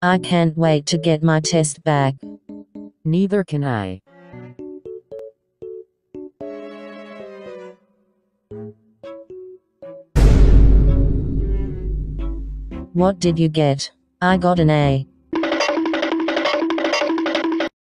I can't wait to get my test back. Neither can I. What did you get? I got an A.